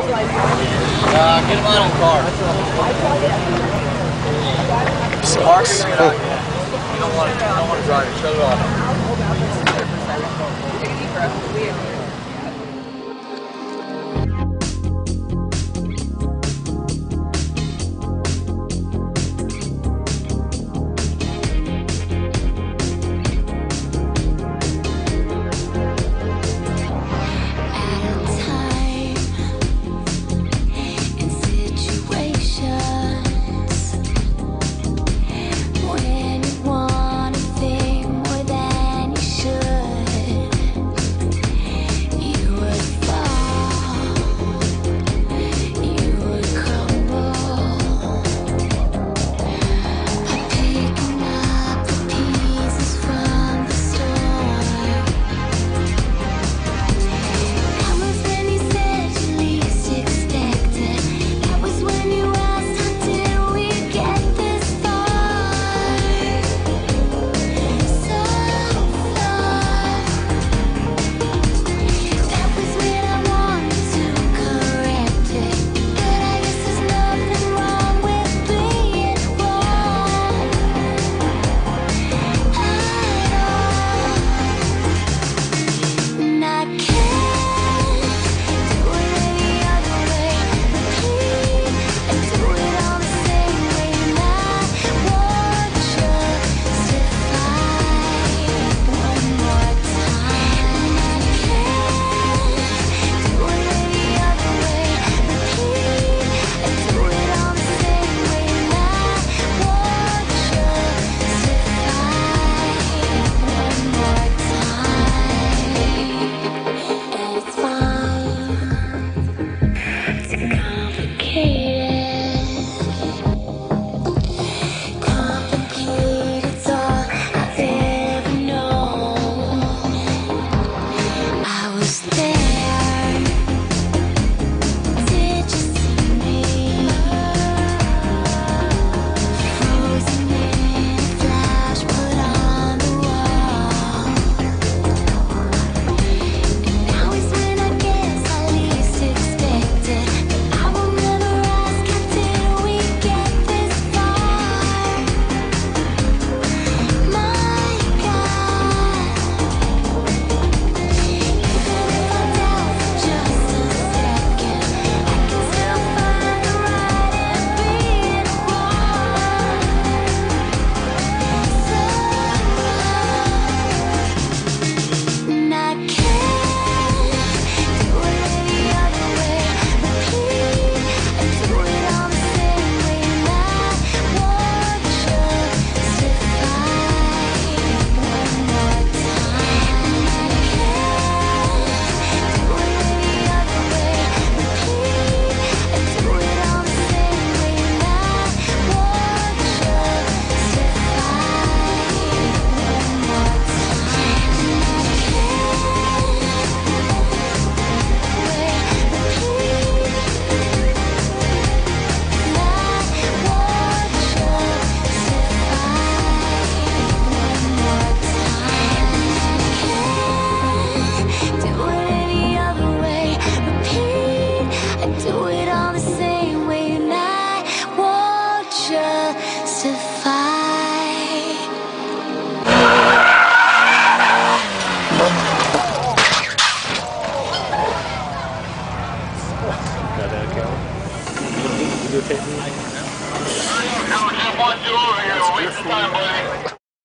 Uh, get him out on car. Sparks? You don't want to, you don't want to drive it. Shut it off. Got that uh, account? Me? You over here. Waste time, buddy.